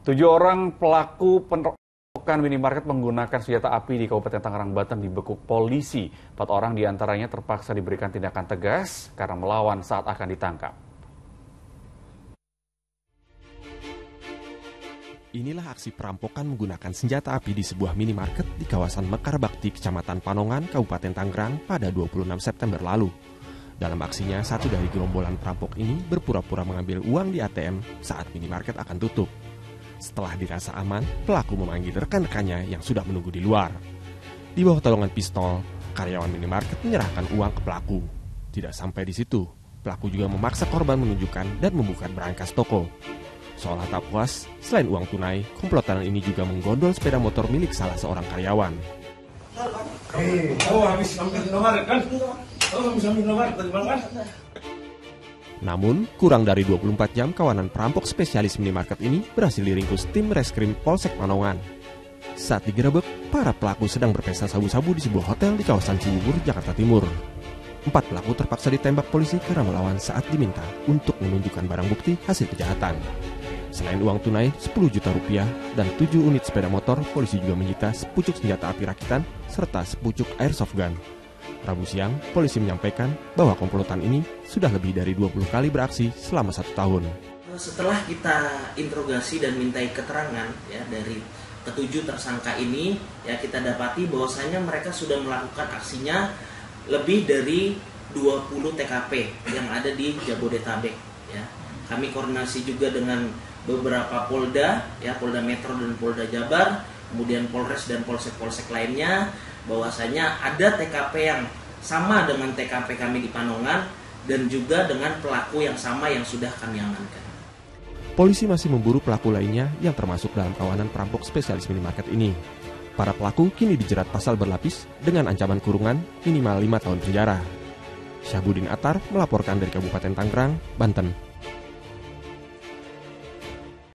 Tujuh orang pelaku penerokan minimarket menggunakan senjata api di Kabupaten Tangerang, Banten dibekuk polisi. Empat orang di antaranya terpaksa diberikan tindakan tegas karena melawan saat akan ditangkap. Inilah aksi perampokan menggunakan senjata api di sebuah minimarket di kawasan Mekar Bakti, Kecamatan Panongan, Kabupaten Tangerang pada 26 September lalu. Dalam aksinya, satu dari gerombolan perampok ini berpura-pura mengambil uang di ATM saat minimarket akan tutup. Setelah dirasa aman, pelaku memanggil rekan-rekannya yang sudah menunggu di luar. Di bawah tolongan pistol, karyawan minimarket menyerahkan uang ke pelaku. Tidak sampai di situ, pelaku juga memaksa korban menunjukkan dan membuka berangkas toko. Seolah tak puas, selain uang tunai, komplotan ini juga menggondol sepeda motor milik salah seorang karyawan. Hei, oh habis ambil nomor kan? Oh habis ambil nomor kan? Namun, kurang dari 24 jam kawanan perampok spesialis minimarket ini berhasil diringkus tim reskrim Polsek Manongan. Saat digerebek, para pelaku sedang berpesta sabu-sabu di sebuah hotel di kawasan Cibubur, Jakarta Timur. Empat pelaku terpaksa ditembak polisi karena melawan saat diminta untuk menunjukkan barang bukti hasil kejahatan. Selain uang tunai 10 juta rupiah dan 7 unit sepeda motor, polisi juga menyita sepucuk senjata api rakitan serta sepucuk airsoft gun. Rabu siang, polisi menyampaikan bahwa komplotan ini sudah lebih dari 20 kali beraksi selama satu tahun. Setelah kita interogasi dan mintai keterangan ya dari ketujuh tersangka ini, ya kita dapati bahwasanya mereka sudah melakukan aksinya lebih dari 20 TKP yang ada di Jabodetabek. Ya, kami koordinasi juga dengan beberapa Polda, ya Polda Metro dan Polda Jabar, kemudian Polres dan Polsek-Polsek lainnya bahwasanya ada TKP yang sama dengan TKP kami di Panongan dan juga dengan pelaku yang sama yang sudah kami amankan. Polisi masih memburu pelaku lainnya yang termasuk dalam kawanan perampok spesialis minimarket ini. Para pelaku kini dijerat pasal berlapis dengan ancaman kurungan minimal 5 tahun penjara. Syahbudin Atar melaporkan dari Kabupaten Tangerang, Banten.